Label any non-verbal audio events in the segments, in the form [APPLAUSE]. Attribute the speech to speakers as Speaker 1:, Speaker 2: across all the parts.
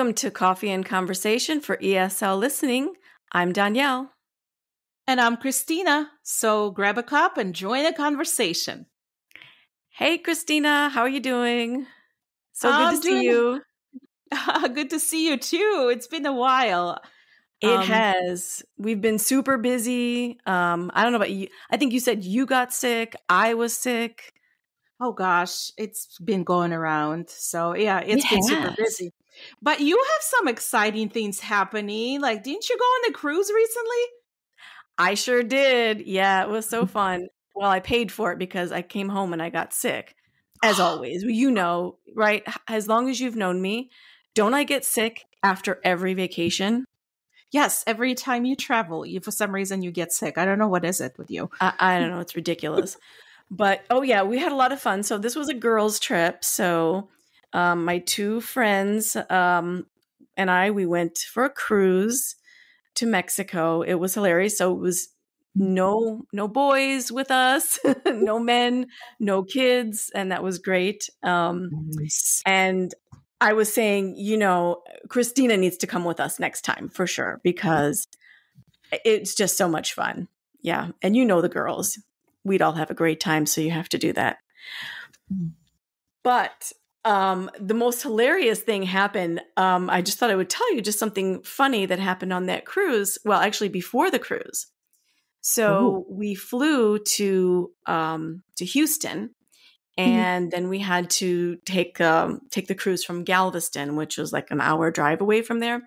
Speaker 1: Welcome to Coffee and Conversation for ESL Listening. I'm Donielle.
Speaker 2: And I'm Khrystyna. So grab a cup and join the conversation.
Speaker 1: Hey, Khrystyna, how are you doing? So good to see you. [LAUGHS]
Speaker 2: good to see you too. It's been a while.
Speaker 1: It um, has. We've been super busy. Um, I don't know about you. I think you said you got sick. I was sick.
Speaker 2: Oh gosh, it's been going around. So yeah, it's it been has. super busy. But you have some exciting things happening. Like, didn't you go on the cruise recently?
Speaker 1: I sure did. Yeah, it was so [LAUGHS] fun. Well, I paid for it because I came home and I got sick. As [GASPS] always, you know, right? As long as you've known me, don't I get sick after every vacation?
Speaker 2: Yes, every time you travel, you for some reason you get sick. I don't know what is it with you.
Speaker 1: I, I don't know. It's [LAUGHS] ridiculous. but oh yeah, we had a lot of fun. So this was a girls' trip. So um, my two friends um, and I, we went for a cruise to Mexico. It was hilarious. So it was no no boys with us, [LAUGHS] no men, no kids, and that was great. Um, nice. And I was saying, you know, Khrystyna needs to come with us next time for sure because it's just so much fun. Yeah, and you know the girls, we'd all have a great time, so you have to do that. Mm. But um, the most hilarious thing happened. Um, I just thought I would tell you just something funny that happened on that cruise. Well, actually, before the cruise. So Ooh. we flew to um, to Houston, mm-hmm. and mm-hmm. then we had to take um, take the cruise from Galveston, which was like an hour drive away from there.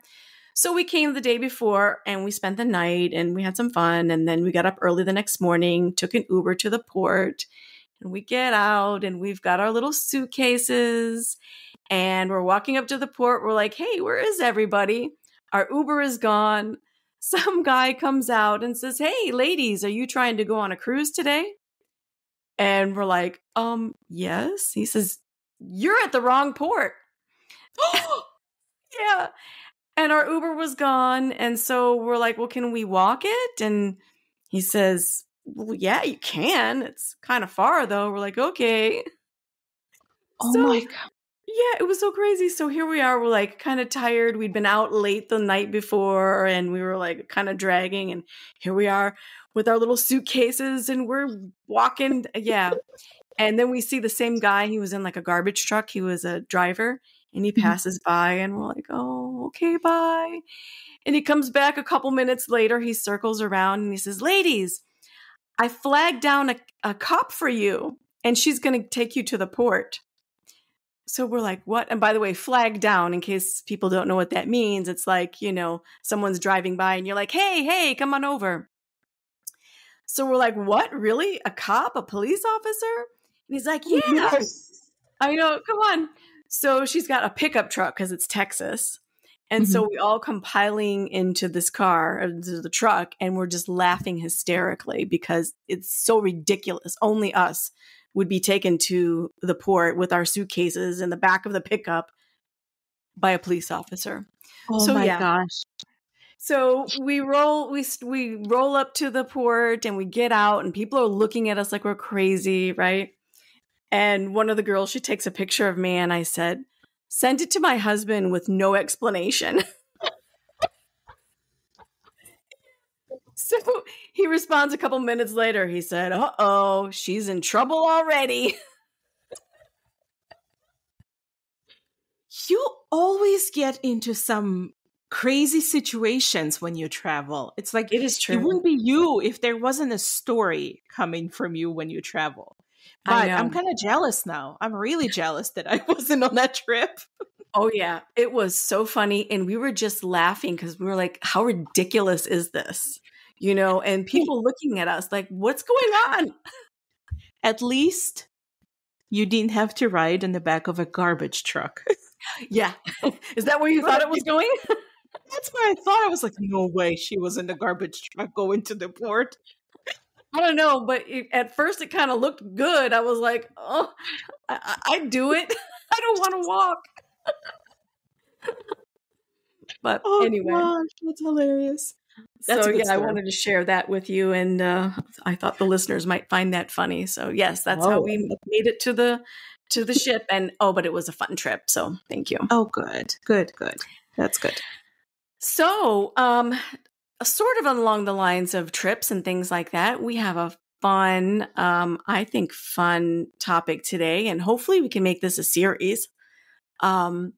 Speaker 1: So we came the day before and we spent the night and we had some fun. And then we got up early the next morning, took an Uber to the port, and we get out and we've got our little suitcases and we're walking up to the port. We're like, hey, where is everybody? Our Uber is gone. [LAUGHS] Some guy comes out and says, hey, ladies, are you trying to go on a cruise today? And we're like, um, yes. He says, you're at the wrong port. Oh, [GASPS] [LAUGHS] yeah. And our Uber was gone. And so we're like, well, can we walk it? And he says, well, yeah, you can. It's kind of far though. We're like, okay.
Speaker 2: Oh so, my god.
Speaker 1: Yeah, it was so crazy. So here we are. We're like kind of tired. We'd been out late the night before and we were like kind of dragging. And here we are with our little suitcases and we're walking. [LAUGHS] Yeah. and then we see the same guy. He was in like a garbage truck. He was a driver and he mm-hmm. passes by and we're like, oh, okay, bye. And he comes back a couple minutes later. He circles around and he says, ladies, I flagged down a, a cop for you and she's going to take you to the port. So we're like, what? And by the way, flag down, in case people don't know what that means, it's like, you know, someone's driving by and you're like, hey, hey, come on over. So we're like, what? Really? A cop? A police officer? And he's like, oh, yeah. Yes. I know, come on. So she's got a pickup truck because it's Texas. And mm-hmm. so we all come piling into this car, into the truck, and we're just laughing hysterically because it's so ridiculous. Only us would be taken to the port with our suitcases in the back of the pickup by a police officer.
Speaker 2: Oh so, my yeah. gosh.
Speaker 1: So we roll we we roll up to the port and we get out and people are looking at us like we're crazy, right? And one of the girls she takes a picture of me and I said, Sent it to my husband with no explanation. [LAUGHS] so he responds a couple minutes later. He said, Uh oh, she's in trouble already. [LAUGHS]
Speaker 2: you always get into some crazy situations when you travel. It's like
Speaker 1: it is true.
Speaker 2: It wouldn't be you if there wasn't a story coming from you when you travel. But I'm kind of jealous now. I'm really jealous that I [LAUGHS] wasn't on that trip.
Speaker 1: oh yeah, it was so funny and we were just laughing cuz we were like how ridiculous is this? You know, and [LAUGHS] people looking at us like what's going on? [LAUGHS]
Speaker 2: At least you didn't have to ride in the back of a garbage truck.
Speaker 1: yeah. Is that where you thought it was going?
Speaker 2: That's where I thought. I was like, no way she was in the garbage truck going to the port.
Speaker 1: I don't know, but it, at first it kind of looked good. I was like, oh, I, I do it. [LAUGHS] I don't want to walk. but
Speaker 2: oh,
Speaker 1: anyway,
Speaker 2: gosh, that's hilarious.
Speaker 1: That's so yeah, story. I wanted to share that with you, and uh, I thought the listeners might find that funny. So yes, that's oh. how we made it to the to the ship. And oh, but it was a fun trip. So thank you.
Speaker 2: Oh, good, good, good. That's good.
Speaker 1: So, um, sort of along the lines of trips and things like that, we have a fun, um, I think, fun topic today, and hopefully we can make this a series. Um,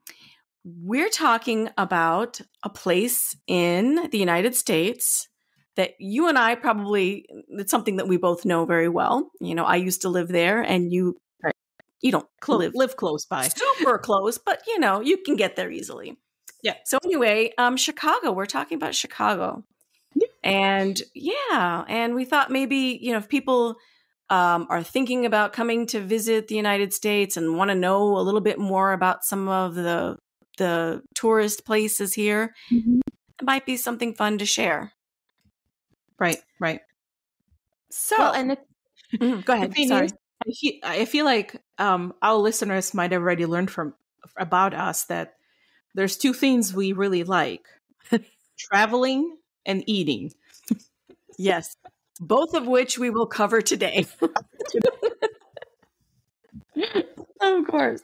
Speaker 1: we're talking about a place in the United States that you and I probably it's something that we both know very well. You know, I used to live there and you you don't
Speaker 2: live live close by.
Speaker 1: Super close, but you know, you can get there easily.
Speaker 2: Yeah.
Speaker 1: So anyway, um Chicago, we're talking about Chicago. And yeah, and we thought maybe, you know, if people um, are thinking about coming to visit the United States and want to know a little bit more about some of the the tourist places here, mm-hmm. it might be something fun to share.
Speaker 2: Right, right.
Speaker 1: So, well, and [LAUGHS]
Speaker 2: mm-hmm, go ahead. Sorry. Is, I, feel, I feel like um, our listeners might have already learned from about us that there's two things we really like: [LAUGHS] traveling and eating.
Speaker 1: yes, both of which we will cover today. [LAUGHS] of course.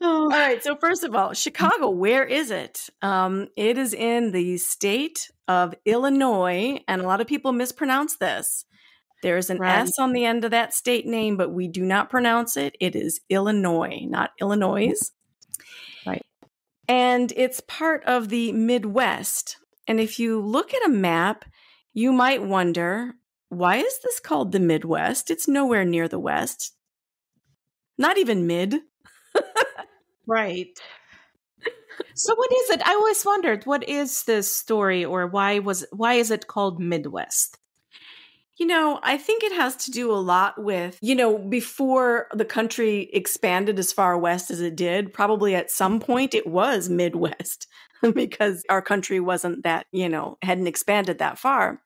Speaker 1: Oh. All right. So, first of all, Chicago, where is it? Um, it is in the state of Illinois, and a lot of people mispronounce this. There's an right. S on the end of that state name, but we do not pronounce it. It is Illinois, not Illinois.
Speaker 2: Right.
Speaker 1: And it's part of the Midwest. And if you look at a map, you might wonder why is this called the Midwest? It's nowhere near the West. Not even mid.
Speaker 2: right. [LAUGHS] So what is it? I always wondered what is this story or why was why is it called Midwest?
Speaker 1: You know, I think it has to do a lot with, you know, before the country expanded as far west as it did, probably at some point it was Midwest [LAUGHS] because our country wasn't that, you know, hadn't expanded that far.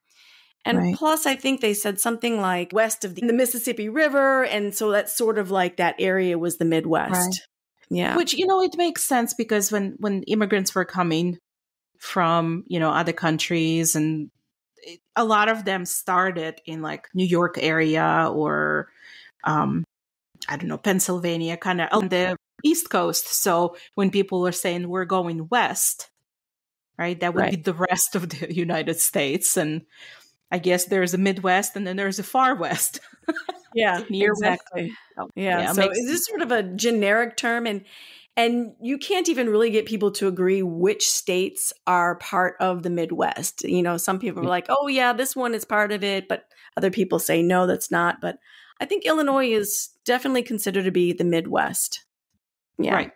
Speaker 1: And right. plus, I think they said something like west of the, the, Mississippi River. And so that's sort of like that area was the Midwest. Right. Yeah.
Speaker 2: Which, you know, it makes sense because when, when immigrants were coming from, you know, other countries and it, a lot of them started in like New York area or, um, I don't know, Pennsylvania, kind of on the East Coast. So when people are saying we're going west, right, that would right. be the rest of the [LAUGHS] United States. And I guess there's a Midwest and then there's a Far West. [LAUGHS]
Speaker 1: yeah, exactly. Oh, yeah, yeah so is this sort of a generic term, and and you can't even really get people to agree which states are part of the Midwest. You know, some people are mm. like, "Oh yeah, this one is part of it," but other people say, "No, that's not." But I think Illinois is definitely considered to be the Midwest.
Speaker 2: Yeah. Right.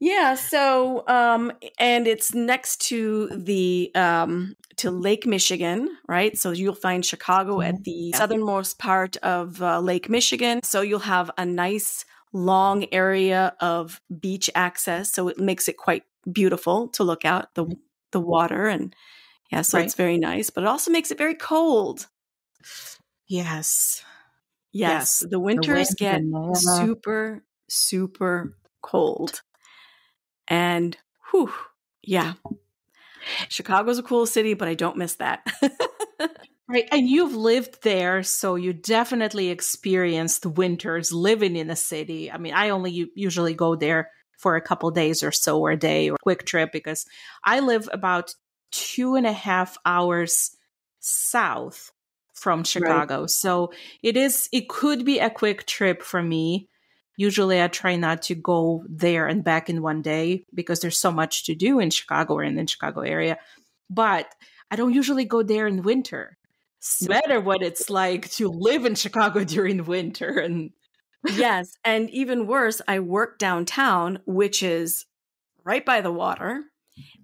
Speaker 1: Yeah, so um and it's next to the um to Lake Michigan, right? So you'll find Chicago at mm-hmm. the southernmost part of uh, Lake Michigan. So you'll have a nice long area of beach access, so it makes it quite beautiful to look out the the water and yeah, so right. it's very nice, but it also makes it very cold.
Speaker 2: Yes.
Speaker 1: Yes, yes. the winters the get super super cold. And whew, yeah. Chicago's a cool city, but I don't miss that. [LAUGHS]
Speaker 2: right. And you've lived there, so you definitely experienced winters living in a city. I mean, I only usually go there for a couple days or so, or a day or a quick trip, because I live about two and a half hours south from Chicago. Right. So it is, it could be a quick trip for me Usually I try not to go there and back in one day because there's so much to do in Chicago or in the Chicago area. But I don't usually go there in winter. Better what it's like to live in Chicago [LAUGHS] during the winter and
Speaker 1: yes, and even worse, I work downtown, which is right by the water,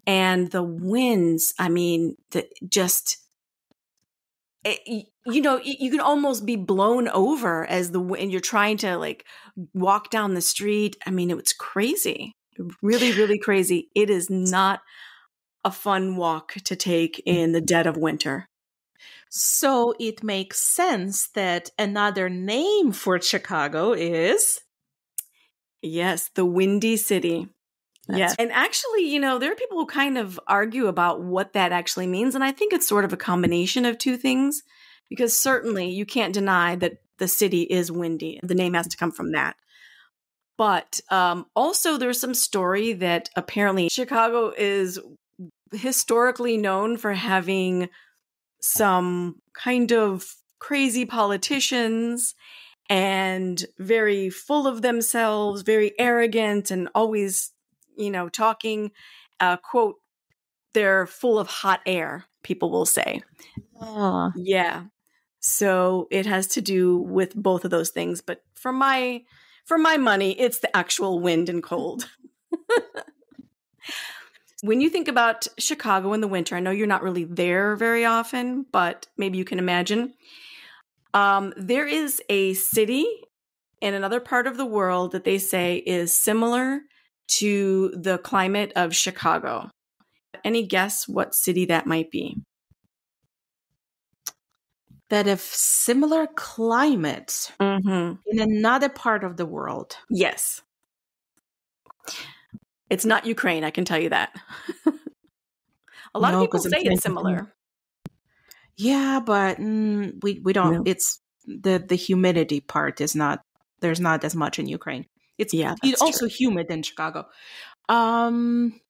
Speaker 1: and the winds, I mean, the just it, you know you can almost be blown over as the and you're trying to like walk down the street. I mean it's crazy. Really really crazy. It is not a fun walk to take mm. in the dead of winter.
Speaker 2: So it makes sense that another name for chicago is
Speaker 1: yes the windy city.
Speaker 2: That's-
Speaker 1: yes. And actually, you know, there are people who kind of argue about what that actually means. And I think it's sort of a combination of two things because certainly you can't deny that the city is windy. The name has to come from that. But um, also, there's some story that apparently Chicago is historically known for having some kind of crazy politicians and very full of themselves, very arrogant, and always, you know, talking. Uh, quote, they're full of hot air, people will say.
Speaker 2: Oh.
Speaker 1: Yeah. So it has to do with both of those things. But for my for my money, it's the actual wind and cold. [LAUGHS] when you think about Chicago in the winter, I know you're not really there very often, but maybe you can imagine. Um, there is a city in another part of the world that they say is similar to the climate of Chicago. Any guess what city that might be?
Speaker 2: That have similar climate
Speaker 1: Mm-hmm.
Speaker 2: in another part of the world.
Speaker 1: Yes. It's not Ukraine, I can tell you that. [LAUGHS] a lot
Speaker 2: No,
Speaker 1: of people say it's similar.
Speaker 2: Yeah, but mm, we we don't.
Speaker 1: No.
Speaker 2: It's the the humidity part is not. There's not as much in Ukraine. It's
Speaker 1: Yeah,
Speaker 2: it's
Speaker 1: that's
Speaker 2: also humid in Chicago. Um,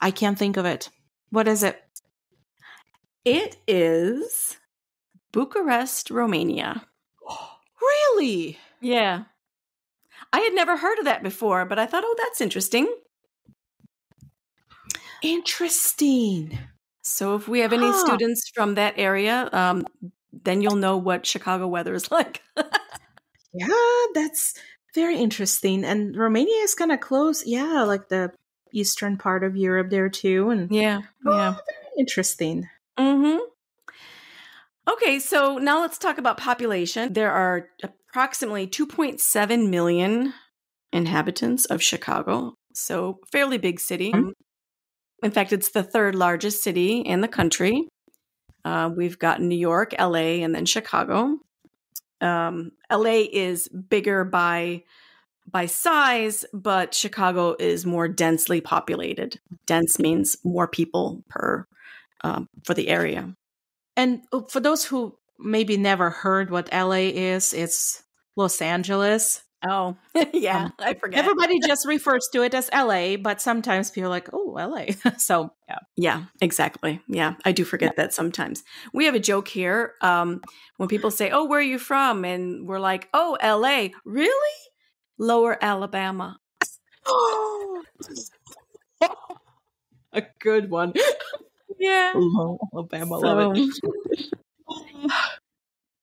Speaker 2: I can't think of it. What is it?
Speaker 1: It is Bucharest, Romania. [GASPS]
Speaker 2: Really
Speaker 1: Yeah. I had never heard of that before, but I thought, oh, that's interesting.
Speaker 2: interesting.
Speaker 1: So if we have any
Speaker 2: Huh.
Speaker 1: students from that area, um, then you'll know what Chicago weather is [LAUGHS] like.
Speaker 2: Yeah, that's very interesting. And Romania is kind of close. Yeah, like the eastern part of Europe there too. And
Speaker 1: yeah, yeah.
Speaker 2: Oh, very interesting.
Speaker 1: Mm-hmm. Okay, so now let's talk about population. There are approximately 2.7 million inhabitants of Chicago, so fairly big city.
Speaker 2: Mhm.
Speaker 1: In fact, it's the third largest city in the country. Uh, we've got New York, LA, and then Chicago. Um, LA is bigger by by size, but Chicago is more densely populated. Dense means more people per um, for the area.
Speaker 2: And uh, for those who maybe never heard what LA is, it's Los Angeles.
Speaker 1: Oh, [LAUGHS] yeah,
Speaker 2: Um,
Speaker 1: I forget.
Speaker 2: Everybody [LAUGHS] just refers to it as LA, but sometimes people are like, oh, LA. [LAUGHS] so, yeah.
Speaker 1: Yeah, exactly. Yeah, I do forget that sometimes. We have a joke here. Um, when people say, "Oh, where are you from?" and we're like, "Oh, L.A." Really? Lower Alabama. [GASPS]
Speaker 2: A good one.
Speaker 1: Yeah.
Speaker 2: Alabama, love it. [SIGHS]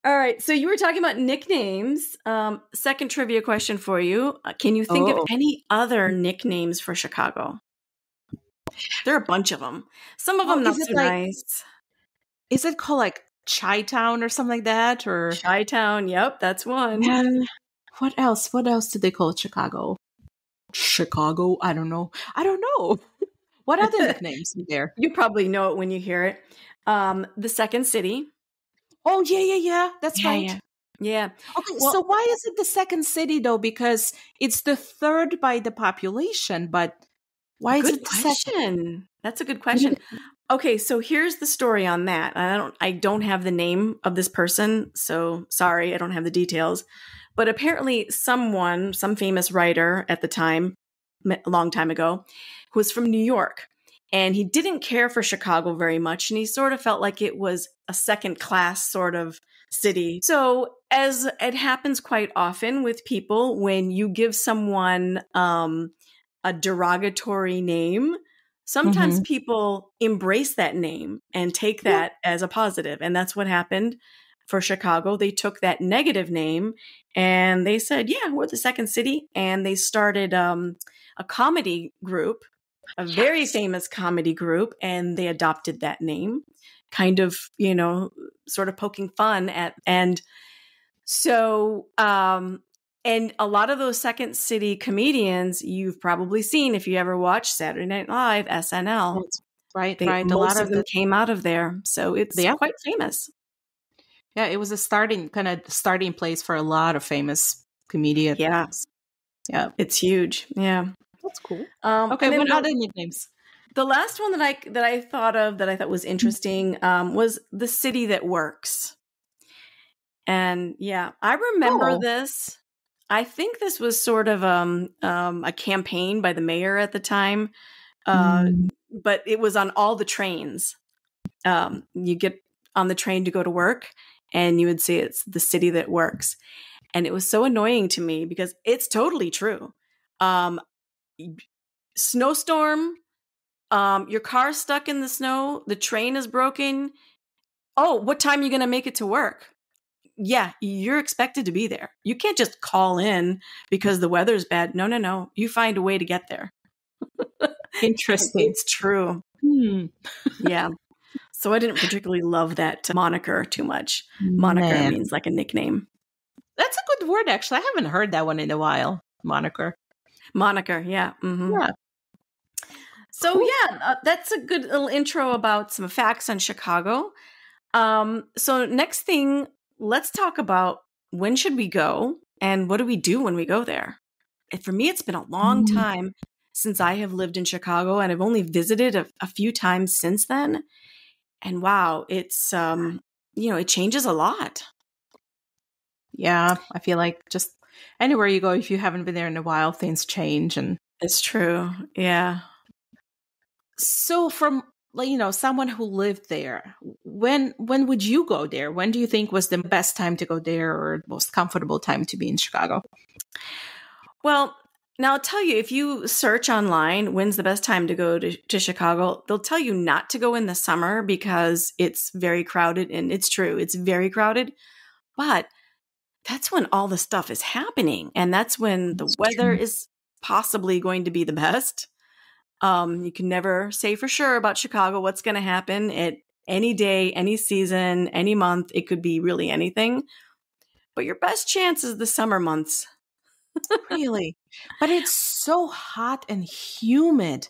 Speaker 1: All right. So you were talking about nicknames. Um, second trivia question for you: Uh, Can you think
Speaker 2: Oh.
Speaker 1: of any other nicknames for Chicago? There are a bunch of them. Some of
Speaker 2: Oh,
Speaker 1: them not
Speaker 2: is it
Speaker 1: so
Speaker 2: like-
Speaker 1: nice.
Speaker 2: Is it called like Chi Town or something like that? Or
Speaker 1: Chi Town. Yep, that's one.
Speaker 2: And what else? What else do they call Chicago? Chicago? I don't know. I don't know. What other [LAUGHS] nicknames are there?
Speaker 1: You probably know it when you hear it. Um, the second city.
Speaker 2: Oh yeah, yeah, yeah. That's
Speaker 1: Yeah,
Speaker 2: right.
Speaker 1: yeah. Yeah.
Speaker 2: Okay,
Speaker 1: Well-
Speaker 2: so why is it the second city though? Because it's the third by the population, but why is it the second?
Speaker 1: That's a good question. Okay, so here's the story on that. I don't I don't have the name of this person, so sorry, I don't have the details. But apparently someone, some famous writer at the time, a long time ago, who was from New York, and he didn't care for Chicago very much and he sort of felt like it was a second class sort of city. So, as it happens quite often with people when you give someone um a derogatory name, sometimes people embrace that name and take
Speaker 2: Yeah.
Speaker 1: that as a positive. And that's what happened for Chicago. They took that negative name and they said, Yeah, we're the second city. And they started um, a comedy group, a very
Speaker 2: Yes.
Speaker 1: famous comedy group, and they adopted that name, kind of, you know, sort of poking fun at. And so, um, and a lot of those second city comedians you've probably seen if you ever watch Saturday Night Live, SNL.
Speaker 2: Right,
Speaker 1: They,
Speaker 2: right. A lot
Speaker 1: of
Speaker 2: of
Speaker 1: them
Speaker 2: the
Speaker 1: came out of there, so it's
Speaker 2: Yeah.
Speaker 1: quite famous.
Speaker 2: yeah, it was a starting kind of starting place for a lot of famous comedians.
Speaker 1: Yeah.
Speaker 2: Yeah.
Speaker 1: It's huge. Yeah.
Speaker 2: That's cool.
Speaker 1: Um,
Speaker 2: Okay, what
Speaker 1: the-
Speaker 2: other nicknames?
Speaker 1: The last one that I that I thought of that I thought was interesting um, was the city that works. And yeah, I remember
Speaker 2: Oh.
Speaker 1: this. I think this was sort of um, um, a campaign by the mayor at the time, uh,
Speaker 2: Mm.
Speaker 1: but it was on all the trains. Um, you get on the train to go to work, and you would see it's the city that works, and it was so annoying to me because it's totally true. Um, snowstorm um your car's stuck in the snow the train is broken oh what time are you going to make it to work yeah you're expected to be there you can't just call in because the weather's bad no no no you find a way to get there [LAUGHS]
Speaker 2: Interesting.
Speaker 1: it's true
Speaker 2: Hmm.
Speaker 1: yeah so i didn't particularly love that moniker too much moniker
Speaker 2: Man.
Speaker 1: means like a nickname
Speaker 2: That's a good word, actually. I haven't heard that one in a while. Moniker.
Speaker 1: Moniker yeah hmm
Speaker 2: Yeah.
Speaker 1: So
Speaker 2: Cool.
Speaker 1: yeah, uh, that's a good little intro about some facts on Chicago. Um, so next thing, let's talk about when should we go and what do we do when we go there. And for me, it's been a long
Speaker 2: Mm.
Speaker 1: time since I have lived in Chicago, and I've only visited a, a few times since then. And wow, it's um, you know, it changes a lot.
Speaker 2: Yeah. I feel like just anywhere you go, if you haven't been there in a while, things change. And
Speaker 1: It's true. Yeah.
Speaker 2: so, from like you know, someone who lived there, when when would you go there? When do you think was the best time to go there, or most comfortable time to be in Chicago?
Speaker 1: Well, now I'll tell you if you search online, when's the best time to go to, to Chicago, they'll tell you not to go in the summer because it's very crowded. And it's true, it's very crowded. But that's when all the stuff is happening. And that's when the weather is possibly going to be the best. Um, you can never say for sure about Chicago what's going to happen at any day, any season, any month. It could be really anything. But your best chance is the summer months. [LAUGHS]
Speaker 2: really, but it's so hot and humid.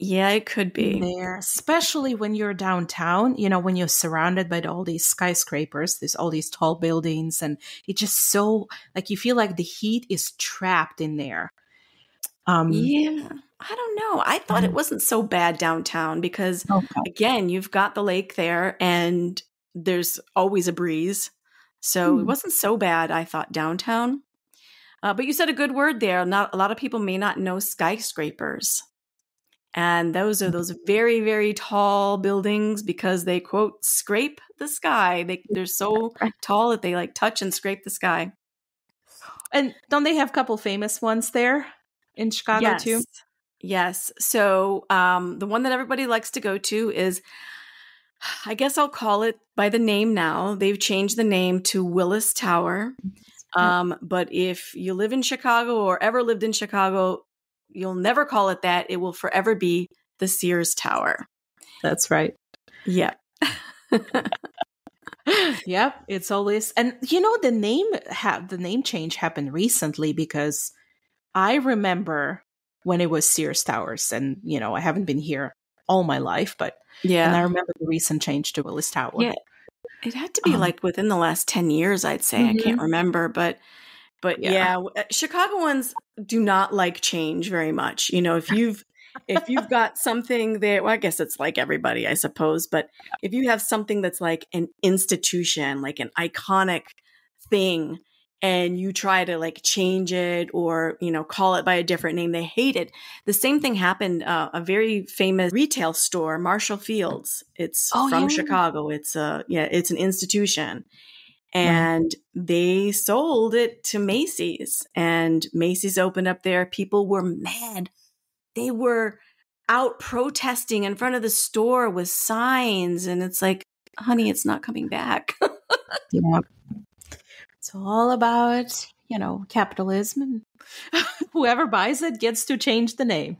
Speaker 1: Yeah, it could be.
Speaker 2: there, especially when you're downtown, you know, when you're surrounded by all these skyscrapers, there's all these tall buildings, and it's just so like you feel like the heat is trapped in there. Um,
Speaker 1: Yeah. I don't know. I thought it wasn't so bad downtown because,
Speaker 2: okay.
Speaker 1: again, you've got the lake there and there's always a breeze. So it
Speaker 2: Hmm.
Speaker 1: wasn't so bad, I thought, downtown. Uh, but you said a good word there. Not a lot of people may not know skyscrapers. And those are those very, very tall buildings because they quote scrape the sky. They they're so [LAUGHS] tall that they like touch and scrape the sky.
Speaker 2: And don't they have a couple famous ones there in Chicago too?
Speaker 1: Yes. So um, the one that everybody likes to go to is, I guess I'll call it by the name now. They've changed the name to Willis Tower. Um, but if you live in Chicago or ever lived in Chicago, you'll never call it that. It will forever be the Sears Tower.
Speaker 2: That's right.
Speaker 1: Yeah. [LAUGHS]
Speaker 2: yep, it's always and you know the name ha- the name change happened recently because I remember when it was Sears Towers, and you know I haven't been here all my life, but yeah and I remember the recent change to Willis Tower.
Speaker 1: Yeah. It had to be
Speaker 2: Um,
Speaker 1: like within the last 10 years, I'd say. I can't
Speaker 2: Mhm.
Speaker 1: remember, but but
Speaker 2: Yeah.
Speaker 1: yeah, uh, Chicagoans do not like change very much. You know, if [LAUGHS] you've if you've got something that well, I guess it's like everybody, I suppose, but if you have something that's like an institution, like an iconic thing and you try to like change it or you know call it by a different name they hate it the same thing happened uh, a very famous retail store marshall fields it's
Speaker 2: Oh,
Speaker 1: from
Speaker 2: yeah.
Speaker 1: chicago it's a yeah it's an institution and they sold it to macy's and macy's opened up there people were mad they were out protesting in front of the store with signs and it's like honey it's not coming back [LAUGHS]
Speaker 2: Yeah. It's all about, you know, capitalism and [LAUGHS] whoever buys it gets to change the name.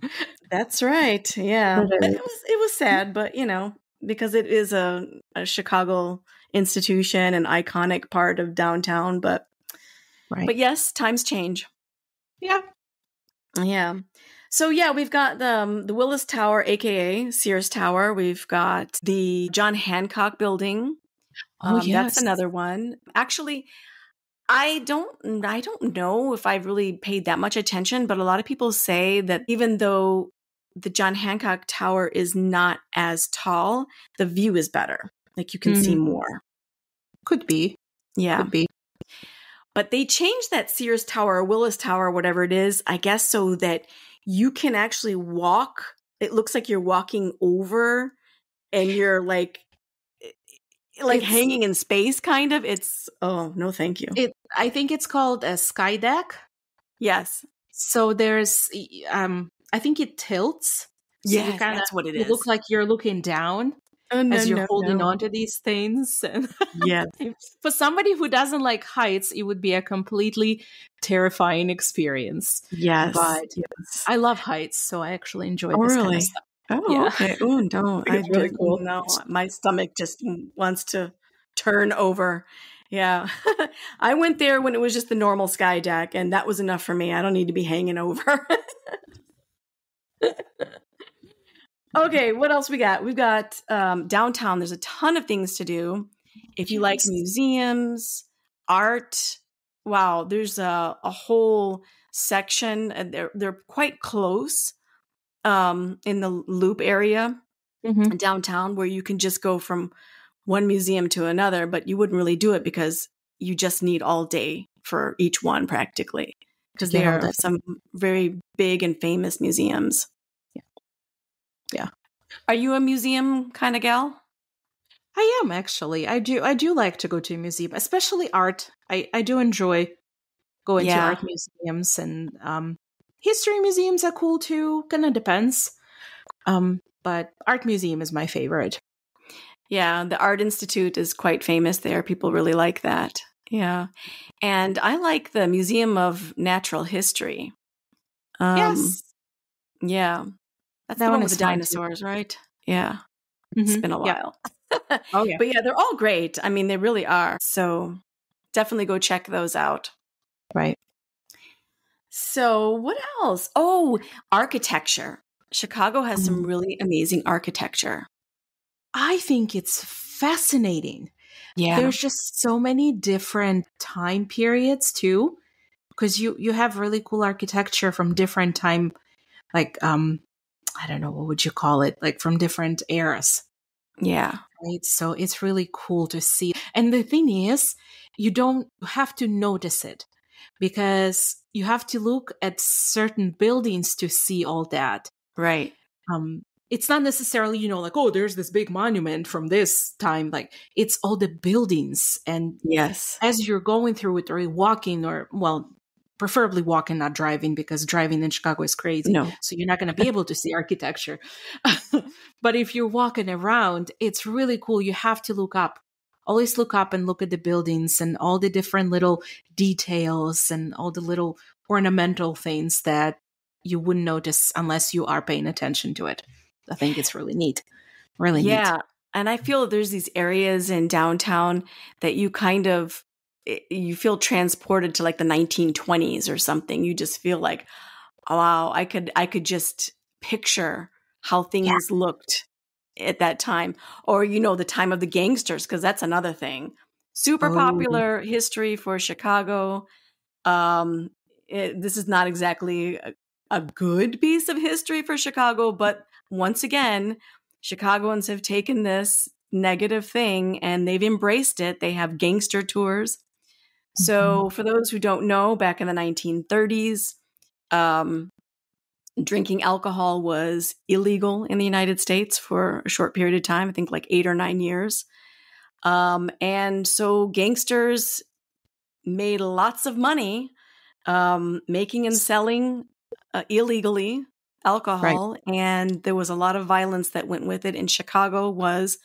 Speaker 1: That's right. Yeah.
Speaker 2: It
Speaker 1: was it was sad, but you know, because it is a, a Chicago institution, and iconic part of downtown, but
Speaker 2: Right.
Speaker 1: but yes, times change.
Speaker 2: yeah.
Speaker 1: Yeah. So yeah, we've got the um, the Willis Tower, aka Sears Tower. We've got the John Hancock Building.
Speaker 2: Oh,
Speaker 1: Um, That's another one. Actually, I don't I don't know if I've really paid that much attention, but a lot of people say that even though the John Hancock Tower is not as tall, the view is better. Like you can mm. see more.
Speaker 2: Could be.
Speaker 1: Yeah.
Speaker 2: Could be.
Speaker 1: But they changed that Sears Tower or Willis Tower, whatever it is, I guess, so that you can actually walk. It looks like you're walking over and you're like like it's, hanging in space kind of it's oh no thank you
Speaker 2: it i think it's called a sky deck
Speaker 1: yes
Speaker 2: so there's um i think it tilts
Speaker 1: so yeah that's what it is
Speaker 2: you look like you're looking down oh, no, as you're no, holding no. on to these things and
Speaker 1: yeah [LAUGHS]
Speaker 2: for somebody who doesn't like heights it would be a completely terrifying experience
Speaker 1: yes
Speaker 2: but
Speaker 1: yes.
Speaker 2: i love heights so i actually enjoy
Speaker 1: oh,
Speaker 2: this
Speaker 1: really?
Speaker 2: kind of stuff
Speaker 1: Oh, yeah. okay. Oh, no. [LAUGHS] I really cool. No, my stomach just wants to turn over. Yeah. [LAUGHS] I went there when it was just the normal sky deck, and that was enough for me. I don't need to be hanging over. Okay, what else we got? We've got um, downtown. There's a ton of things to do. If you like museums, art, wow, there's a, a whole section. And they're they're quite close um, in the Loop area mm-hmm. downtown where you can just go from one museum to another, but you wouldn't really do it because you just need all day for each one practically because they are some very big and famous museums.
Speaker 2: Yeah.
Speaker 1: Are you a museum kind of gal?
Speaker 2: I am actually. I do I do like to go to a museum, especially art. I I do enjoy going yeah. to art museums and um History museums are cool too. Kind of depends. Um, but art museum is my favorite.
Speaker 1: Yeah, the Art Institute is quite famous there. People really like that. Yeah. And I like the Museum of Natural History.
Speaker 2: Um, yes.
Speaker 1: Yeah. That's that the one with the dinosaurs, right? Yeah. Mm-hmm. It's been a while.
Speaker 2: Yeah. [LAUGHS] oh, yeah.
Speaker 1: But yeah, they're all great. I mean, they really are. So definitely go check those out.
Speaker 2: Right.
Speaker 1: So, what else? Oh, architecture. Chicago has some mm. really amazing architecture.
Speaker 2: I think it's fascinating.
Speaker 1: Yeah.
Speaker 2: There's just so many different time periods too because you you have really cool architecture from different time like um I don't know what would you call it like from different eras.
Speaker 1: Yeah.
Speaker 2: Right? So it's really cool to see. And the thing is, you don't have to notice it because you have to look at certain buildings to see all that.
Speaker 1: Right.
Speaker 2: Um, it's not necessarily, you know, like, oh, there's this big monument from this time. Like, it's all the buildings. And
Speaker 1: yes,
Speaker 2: as you're going through it or walking, or, well, preferably walking, not driving, because driving in Chicago is crazy.
Speaker 1: No.
Speaker 2: So you're not going to be able to see architecture. [LAUGHS] but if you're walking around, it's really cool. You have to look up always look up and look at the buildings and all the different little details and all the little ornamental things that you wouldn't notice unless you are paying attention to it. I think it's really neat. Really
Speaker 1: yeah.
Speaker 2: Neat.
Speaker 1: And I feel there's these areas in downtown that you kind of you feel transported to like the 1920s or something. You just feel like, oh, wow, I could I could just picture how things yeah. looked at that time or you know the time of the gangsters because that's another thing super oh. popular history for chicago um it, this is not exactly a, a good piece of history for chicago but once again chicagoans have taken this negative thing and they've embraced it they have gangster tours so mm-hmm. for those who don't know back in the 1930s um, drinking alcohol was illegal in the United States for a short period of time, I think like eight or nine years. Um, and so gangsters made lots of money um, making and selling uh, illegally alcohol. Right. And there was a lot of violence that went with it. And Chicago was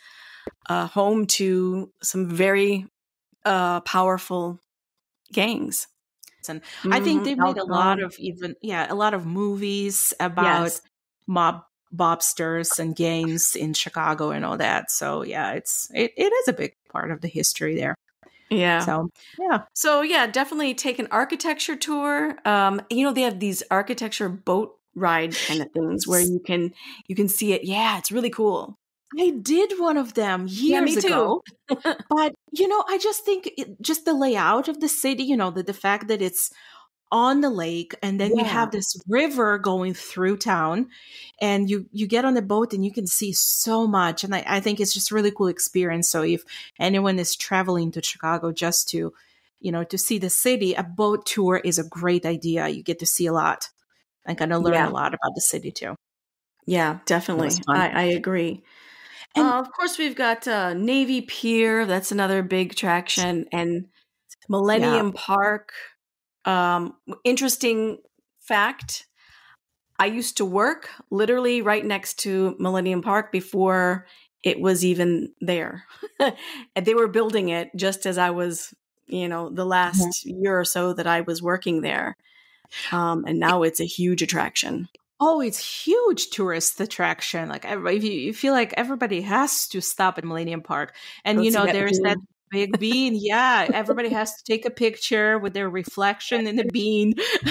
Speaker 1: uh, home to some very uh, powerful gangs.
Speaker 2: And mm-hmm. i think they've made a lot of even yeah a lot of movies about yes. mob bobsters and gangs in chicago and all that. So yeah it's it, it is a big part of the history there.
Speaker 1: Yeah.
Speaker 2: So yeah.
Speaker 1: So yeah definitely take an architecture tour. Um you know they have these architecture boat ride kind of things where you can you can see it. Yeah it's really cool.
Speaker 2: I did one of them years
Speaker 1: yeah,
Speaker 2: ago. but you know, I just think it, just the layout of the city, you know, the, the fact that it's on the lake and then yeah. you have this river going through town and you you get on the boat and you can see so much and I, I think it's just really cool experience. So if anyone is traveling to chicago just to you know to see the city a boat tour is a great idea. You get to see a lot. And kind of learn yeah. a lot about the city too.
Speaker 1: Yeah definitely. I, I agree uh, of course, we've got uh, Navy Pier. That's another big attraction, and Millennium yeah. Park. Um, interesting fact: I used to work literally right next to Millennium Park before it was even there, [LAUGHS] and they were building it just as I was, you know, the last mm-hmm. year or so that I was working there. Um, and now it's a huge attraction.
Speaker 2: Oh, it's huge tourist attraction. Like if you, you feel like everybody has to stop at Millennium Park, and you know there's that big [LAUGHS] bean. Yeah, everybody has to take a picture with their reflection in the bean. [LAUGHS]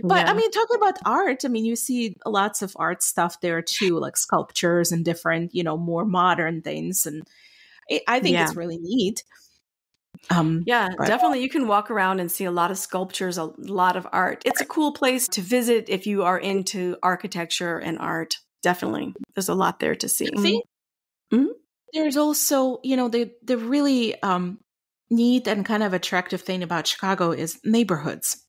Speaker 2: but yeah. I mean, talking about art, I mean, you see lots of art stuff there too, like sculptures and different, you know, more modern things, and it, I think yeah. it's really neat.
Speaker 1: Um, yeah, but. definitely. You can walk around and see a lot of sculptures, a lot of art. It's a cool place to visit if you are into architecture and art. Definitely. There's a lot there to see.
Speaker 2: see? Mm-hmm. There's also, you know, the, the really um, neat and kind of attractive thing about Chicago is neighborhoods.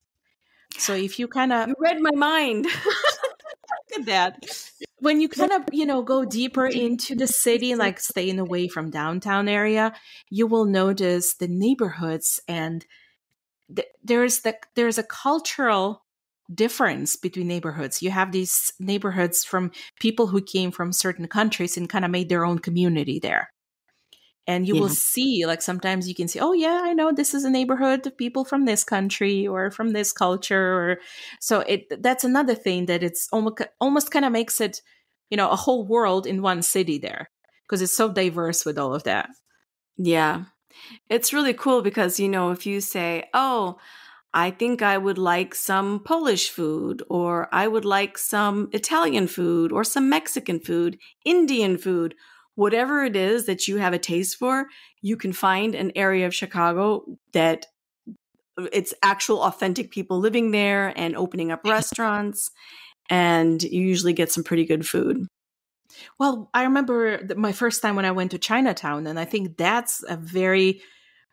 Speaker 2: So if you kind of.
Speaker 1: You read my mind. [LAUGHS]
Speaker 2: Look at that when you kind of you know go deeper into the city like staying away from downtown area you will notice the neighborhoods and th- there's the there's a cultural difference between neighborhoods. You have these neighborhoods from people who came from certain countries and kind of made their own community there and you yeah. will see like sometimes you can see oh yeah i know this is a neighborhood of people from this country or from this culture or so it that's another thing that it's almost almost kind of makes it you know a whole world in one city there because it's so diverse with all of that
Speaker 1: yeah it's really cool because you know if you say oh I think I would like some Polish food, or I would like some Italian food, or some Mexican food, Indian food whatever it is that you have a taste for, you can find an area of Chicago that it's actual authentic people living there and opening up restaurants and you usually get some pretty good food.
Speaker 2: Well, I remember my first time when I went to Chinatown and I think that's a very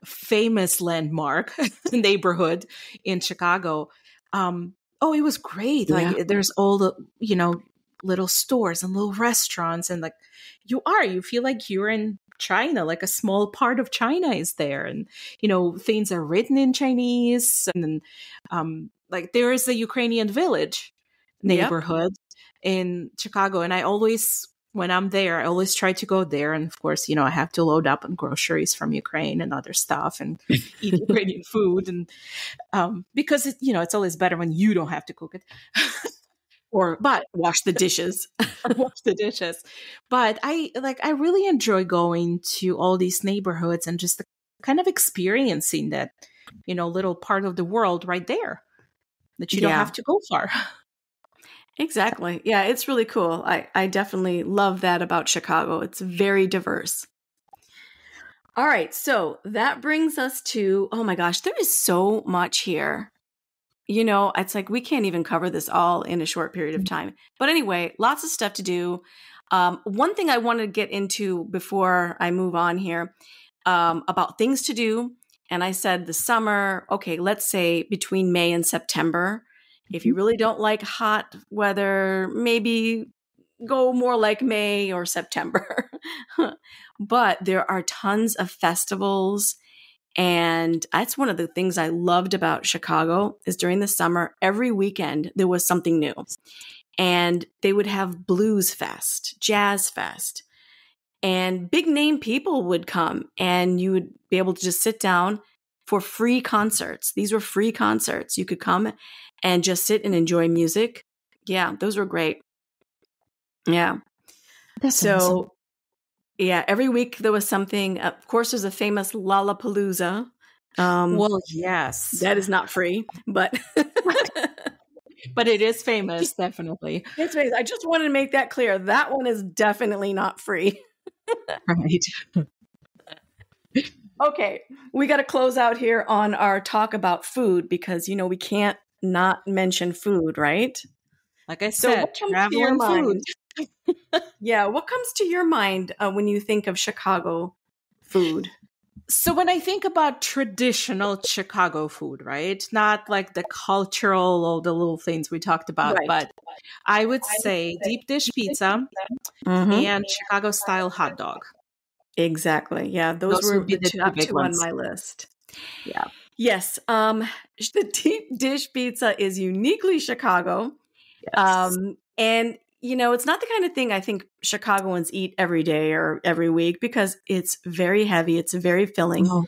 Speaker 2: famous landmark [LAUGHS] neighborhood in Chicago. Um, oh, it was great. Like there's all the, you know, little stores and little restaurants and like you are you feel like you're in China, like a small part of China is there, and you know things are written in Chinese, and then, um, like there is a Ukrainian village neighborhood yep. in Chicago, and I always when I'm there, I always try to go there, and of course, you know I have to load up on groceries from Ukraine and other stuff, and [LAUGHS] eat Ukrainian food, and um, because it, you know it's always better when you don't have to cook it. [LAUGHS]
Speaker 1: or but wash the dishes. [LAUGHS] [LAUGHS]
Speaker 2: wash the dishes. But i like i really enjoy going to all these neighborhoods and just kind of experiencing that you know little part of the world right there that you don't have to go far. [LAUGHS]
Speaker 1: Exactly. Yeah it's really cool. I i definitely love that about chicago. It's very diverse. All right so that brings us to oh my gosh there is so much here you know, it's like we can't even cover this all in a short period of mm. time. But anyway, lots of stuff to do. Um, one thing I want to get into before I move on here um, about things to do. And I said the summer, okay, let's say between May and September. If you mm-hmm. really don't like hot weather, maybe go more like May or September. [LAUGHS] but there are tons of festivals and that's one of the things I loved about Chicago is during the summer, every weekend there was something new. And they would have blues fest, jazz fest, and big name people would come and you would be able to just sit down for free concerts. These were free concerts. You could come and just sit and enjoy music. Yeah, those were great. Yeah. That's so awesome. Yeah, every week there was something. Of course, there's a famous Lollapalooza.
Speaker 2: Um, well, yes,
Speaker 1: that is not free, but [LAUGHS]
Speaker 2: but it is famous, [LAUGHS] definitely.
Speaker 1: It's famous. I just wanted to make that clear. That one is definitely not free. [LAUGHS]
Speaker 2: right.
Speaker 1: okay, we got to close out here on our talk about food because you know we can't not mention food, right?
Speaker 2: Like I said, so travel and food. [LAUGHS]
Speaker 1: yeah, what comes to your mind uh, when you think of Chicago food?
Speaker 2: So when I think about traditional Chicago food, right? Not like the cultural or the little things we talked about, right. but I would say deep dish pizza mm-hmm. and Chicago style hot dog.
Speaker 1: Exactly. Yeah, those, those were the, the top two on my list. Yeah. Yes. Um, [LAUGHS] the deep dish pizza is uniquely Chicago. Yes. Um, and you know, it's not the kind of thing I think Chicagoans eat every day or every week because it's very heavy, it's very filling, oh.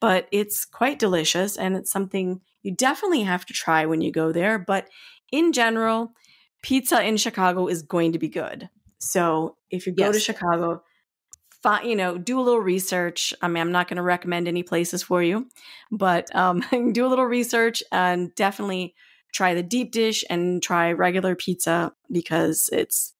Speaker 1: but it's quite delicious and it's something you definitely have to try when you go there. But in general, pizza in Chicago is going to be good. So if you go yes. to Chicago, find, you know, do a little research. I mean, I'm not going to recommend any places for you, but um, [LAUGHS] do a little research and definitely try the deep dish and try regular pizza because it's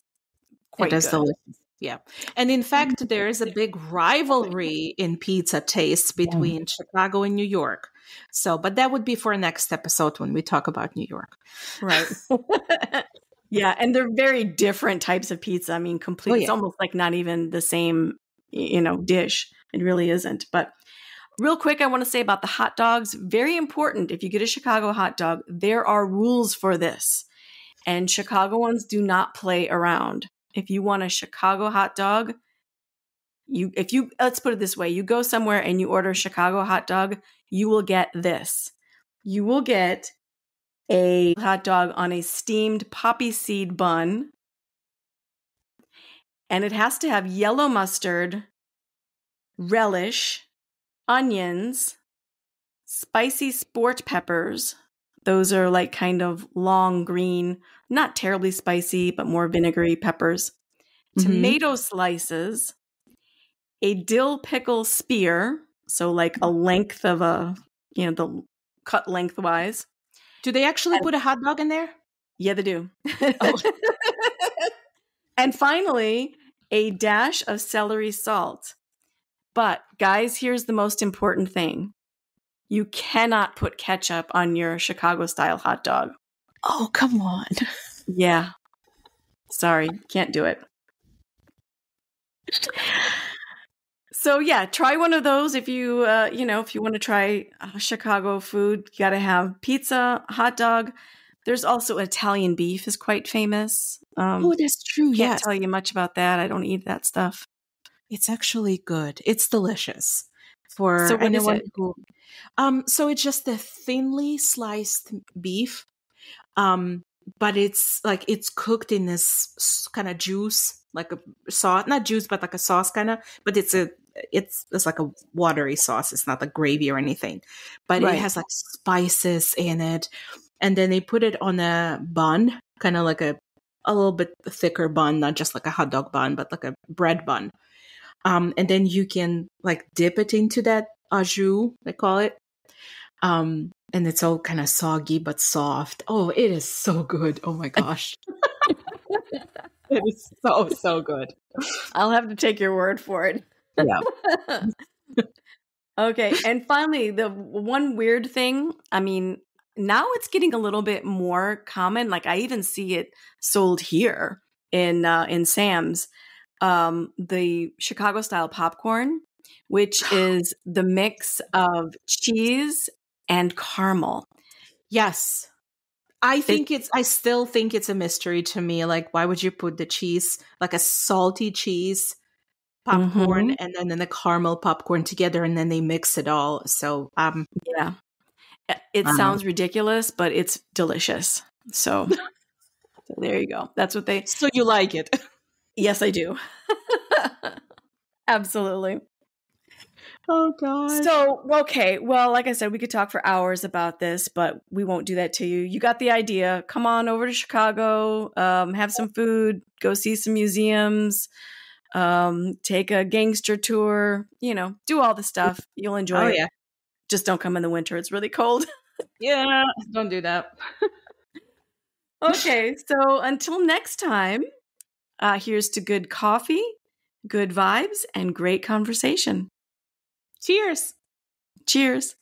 Speaker 1: quite it good. delicious.
Speaker 2: Yeah. And in mm-hmm. fact, there is a big rivalry in pizza taste between yeah. Chicago and New York. So, but that would be for next episode when we talk about New York.
Speaker 1: Right. [LAUGHS] yeah. And they're very different types of pizza. I mean, completely, oh, yeah. it's almost like not even the same, you know, dish. It really isn't. But Real quick, I want to say about the hot dogs. Very important. If you get a Chicago hot dog, there are rules for this. And Chicagoans do not play around. If you want a Chicago hot dog, you if you let's put it this way, you go somewhere and you order a Chicago hot dog, you will get this. You will get a hot dog on a steamed poppy seed bun. And it has to have yellow mustard, relish, onions, spicy sport peppers. Those are like kind of long green, not terribly spicy, but more vinegary peppers. Mm-hmm. Tomato slices, a dill pickle spear, so like a length of a, you know, the cut lengthwise.
Speaker 2: Do they actually and, put a hot dog in there?
Speaker 1: Yeah, they do. [LAUGHS] Oh. [LAUGHS] and finally, a dash of celery salt. But guys, here's the most important thing. You cannot put ketchup on your Chicago style hot dog.
Speaker 2: Oh, come on.
Speaker 1: yeah. Sorry, can't do it. So yeah, try one of those if you uh, you know if you want to try uh, Chicago food. You got to have pizza, hot dog. There's also Italian beef is quite famous.
Speaker 2: Um, oh, that's true.
Speaker 1: Can't yes. tell you much about that. I don't eat that stuff.
Speaker 2: It's actually good. It's delicious. For so anyone who, um, so it's just a thinly sliced beef, um, but it's like it's cooked in this kind of juice, like a sauce, not juice, but like a sauce kind of. But it's a it's it's like a watery sauce. It's not like gravy or anything, but right. it has like spices in it, and then they put it on a bun, kind of like a a little bit thicker bun, not just like a hot dog bun, but like a bread bun. Um, and then you can like dip it into that au jus, they call it. Um, and it's all kind of soggy but soft. Oh, it is so good. Oh my gosh. [LAUGHS] it is so, so good.
Speaker 1: I'll have to take your word for it. Yeah. [LAUGHS] okay. And finally, the one weird thing, I mean, now it's getting a little bit more common. Like I even see it sold here in uh, in Sam's um, the Chicago style popcorn, which [SIGHS] is the mix of cheese and caramel.
Speaker 2: Yes. I think it, it's I still think it's a mystery to me. Like, why would you put the cheese, like a salty cheese popcorn mm-hmm. and then, the caramel popcorn together and then they mix it all. So um
Speaker 1: Yeah. It um, sounds ridiculous, but it's delicious. So, [LAUGHS] so there you go. That's what they
Speaker 2: So you like it. [LAUGHS]
Speaker 1: Yes, I do. [LAUGHS] Absolutely.
Speaker 2: Oh god.
Speaker 1: So, okay. Well, like I said, we could talk for hours about this, but we won't do that to you. You got the idea. Come on over to Chicago, um, have some food, go see some museums, um, take a gangster tour, you know, do all the stuff. You'll enjoy oh, it. Yeah. Just don't come in the winter. It's really cold. [LAUGHS]
Speaker 2: yeah, don't do that. [LAUGHS]
Speaker 1: okay, so until next time, uh, here's to good coffee, good vibes, and great conversation.
Speaker 2: Cheers.
Speaker 1: Cheers.